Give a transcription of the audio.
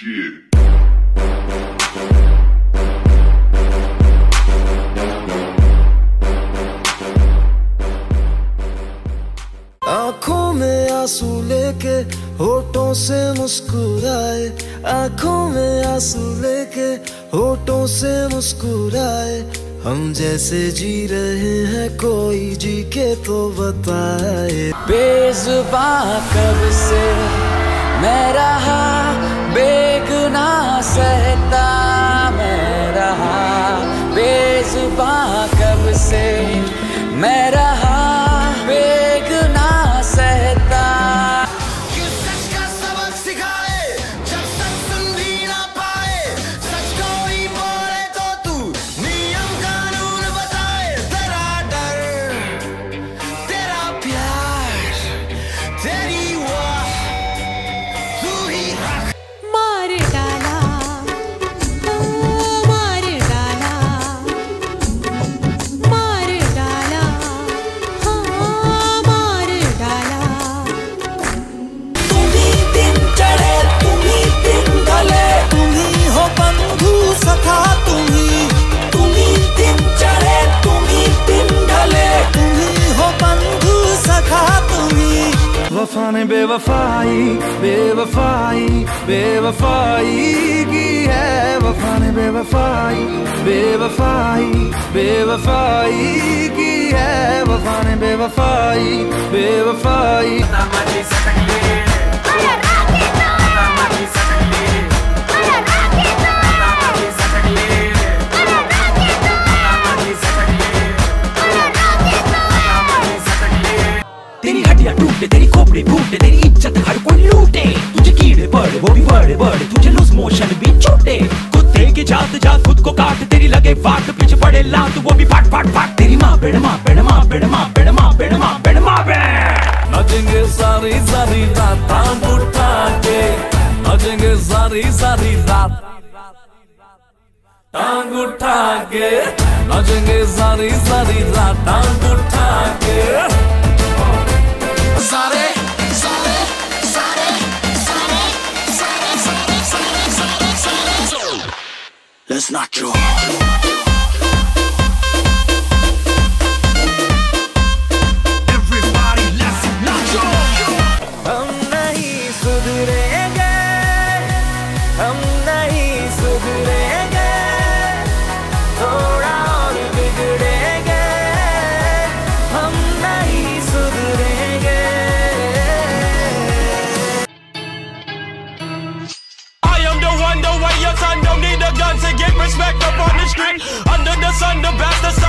shit. आँखों में आँसू लेके होठों से मुस्कुराए। आँखों में आँसू लेके होठों से मुस्कुराए। हम जैसे जी रहे हैं कोई जी के तो बताए। बेजुबा कब से मैं रहा से मैं रहा वफा ने बेवफाई बेवफाई बेवफाई की है। वफा ने बेवफाई बेवफाई बेवफाई की है। वफा ने बेवफाई बेवफाई। टूटे तेरी खोपड़ी फूटे, तेरी इज़्ज़त हर कोई लूटे। तुझे कीड़े पड़े, वो भी बड़े बड़े, तुझे लूज मोशन भी छूटे। कुत्ते की जात जात खुद को काट, तेरी लगे वाट पीछे पड़े लात, वो भी फाट फाट फाट। तेरी माँ बेड़ माँ बेड़ माँ बेड़ माँ बेड़ माँ बेड़ माँ बेड़, माँ बे नचेंगे सारी सारी रात उठा के। नचेंगे सारी सारी रात टांग उठा के नचेंगे सारी सारी रात टांग उठा के। not your wonder why your son don't need a gun to get respect up on the street. Under the sun, the bastards